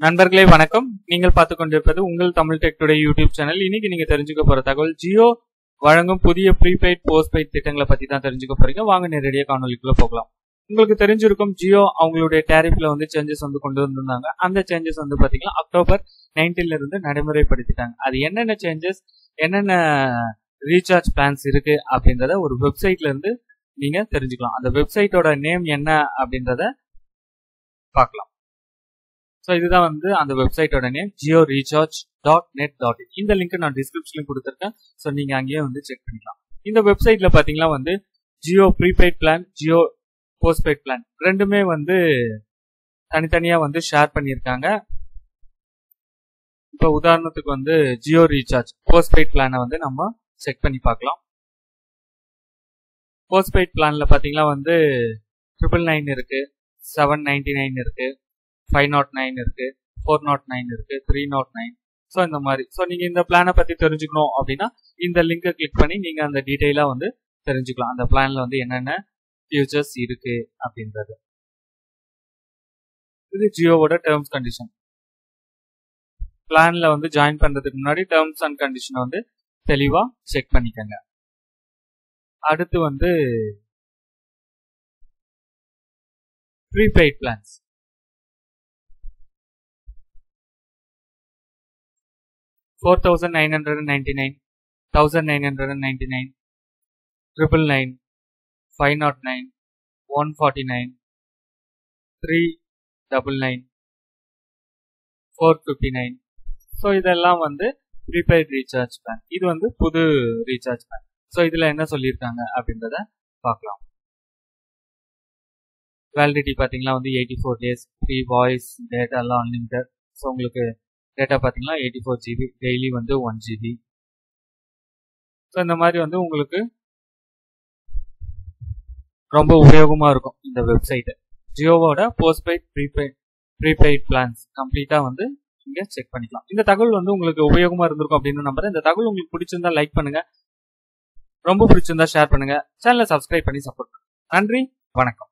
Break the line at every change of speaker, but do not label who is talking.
நண்பர்களே வணக்கம். நீங்கள் பார்த்து கொண்டிருப்பது உங்கள் Tamil tech today YouTube channel இன்னைக்கு நீங்க தெரிஞ்சுக்க போற தகவல் ஜியோ வழங்கும் புதிய ப்ரீபெய்ட் போஸ்ட்பெய்ட் திட்டங்களை பத்தி தான் தெரிஞ்சுக்க போறீங்க. வாங்க நேரடியாக காணொலிக்குள்ள போகலாம். உங்களுக்கு தெரிஞ்சிருக்கும் ஜியோ அவங்களுடைய டேரிஃப்ல வந்து சேஞ்சஸ் வந்து கொண்டு வந்திருந்தாங்க. அந்த சேஞ்சஸ் வந்து பாத்தீங்கன்னா அக்டோபர் 19ல இருந்து நடைமுறைப்படுத்திட்டாங்க. அது என்னென்ன சேஞ்சஸ் என்னென்ன ரீசார்ஜ் பிளான்ஸ் இருக்கு அப்படின்றத ஒரு வெப்சைட்ல இருந்து நீங்க தெரிஞ்சுக்கலாம். அந்த வெப்சைட்டோட நேம் என்ன அப்படின்றத பார்க்கலாம். ஸோ இதுதான் வந்து அந்த வெப்சைட்டோட name Jio recharge dot net dot இந்த லிங்க் நான் டிஸ்கிரிப்ஷன்லையும் கொடுத்துருக்கேன். ஸோ நீங்க அங்கேயே வந்து செக் பண்ணிக்கலாம். இந்த வெப்சைட்ல பாத்தீங்கன்னா வந்து Jio prepaid plan Jio postpaid plan ரெண்டுமே வந்து தனித்தனியா வந்து ஷேர் பண்ணியிருக்காங்க. இப்போ உதாரணத்துக்கு வந்து ஜியோ ரீசார்ஜ் போஸ்ட்பெய்ட் பிளானை வந்து நம்ம செக் பண்ணி பார்க்கலாம். போஸ்ட்பெய்ட் பிளான்ல பாத்தீங்கன்னா வந்து ட்ரிபிள் நைன் இருக்கு செவன் நைன்டி நைன் இருக்கு. ஃபைவ் நாட் நைன் இருக்கு ஃபோர் நாட் நைன் இருக்கு த்ரீ நாட் நைன் ஸோ இந்த மாதிரி. ஸோ நீங்க இந்த பிளானை பத்தி தெரிஞ்சுக்கணும் அப்படின்னா இந்த லிங்கை கிளிக் பண்ணி நீங்க அந்த டீட்டெயிலாக வந்து தெரிஞ்சுக்கலாம். அந்த பிளான்ல வந்து என்னென்ன ஃபியூச்சர்ஸ் இருக்கு அப்படின்றது. இது ஜியோவோட டேர்ம்ஸ் கண்டிஷன் பிளான்ல வந்து ஜாயின் பண்றதுக்கு முன்னாடி டேர்ம்ஸ் அண்ட் கண்டிஷனை வந்து தெளிவா செக் பண்ணிக்கங்க. அடுத்து வந்து prepaid plans four thousand nine hundred and ninety nine thousand nine hundred and ninety nine triple nine five nought nine one forty nine three double nine four fifty nine so இதெல்லாம் வந்து prepaid recharge plan இது வந்து புது recharge plan so இதில் என்ன சொல்லியிருக்காங்க அப்படின்றத பார்க்கலாம். வேலிடிட்டி பார்த்தீங்கன்னா வந்து eighty four days free voice டேட்டாலாம் unlimited so உங்களுக்கு டேட்டா பார்த்தீங்கன்னா எயிட்டி ஃபோர் ஜிபி டெய்லி வந்து ஒன் ஜிபி ஸோ இந்த மாதிரி வந்து உங்களுக்கு ரொம்ப உபயோகமாக இருக்கும் இந்த வெப்சைட்டு ஜியோவோட போஸ்ட்பெய்ட் ப்ரீபெய்ட் ப்ரீபெய்ட் பிளான்ஸ் கம்ப்ளீட்டாக வந்து இங்கே செக் பண்ணிக்கலாம். இந்த தகவல் வந்து உங்களுக்கு உபயோகமாக இருந்திருக்கும் அப்படின்னு நம்புறேன். இந்த தகவல் உங்களுக்கு பிடிச்சிருந்தா லைக் பண்ணுங்க. ரொம்ப பிடிச்சிருந்தா ஷேர் பண்ணுங்க. சேனலை சப்ஸ்கிரைப் பண்ணி சப்போர்ட் நன்றி வணக்கம்.